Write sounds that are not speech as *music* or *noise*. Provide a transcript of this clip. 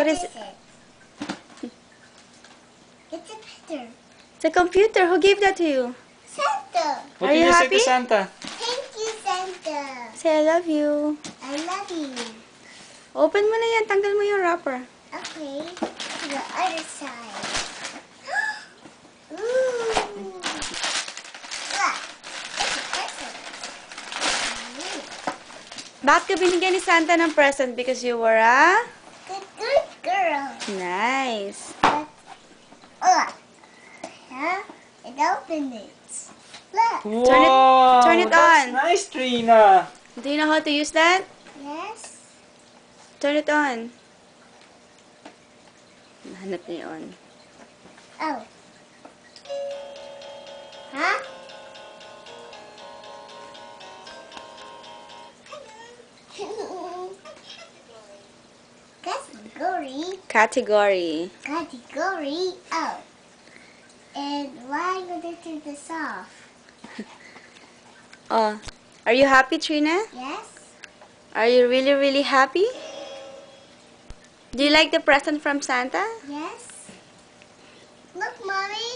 What is it? it? It's a picture. It's a computer. Who gave that to you? Santa. What Are did you you say happy? to Santa? Thank you, Santa. Say, I love you. I love you. Open mo na yan. Tanggal mo yung wrapper. Okay. To the other side. *gasps* Ooh. Look. It's a present. Ooh. Bakit ka binigyan ni Santa ng present? Because you were a... Good, good girl. Nice. But, look. Huh? It opened it. Look. Turn it- Wow, turn it that's on. nice, Trina. Do you know how to use that? Yes. Turn it on. Hanap niya on. Oh. Category. Category. Oh. And why am I turn this off? *laughs* Oh. Are you happy, Trina? Yes. Are you really, really happy? Do you like the present from Santa? Yes. Look, mommy. It's a look.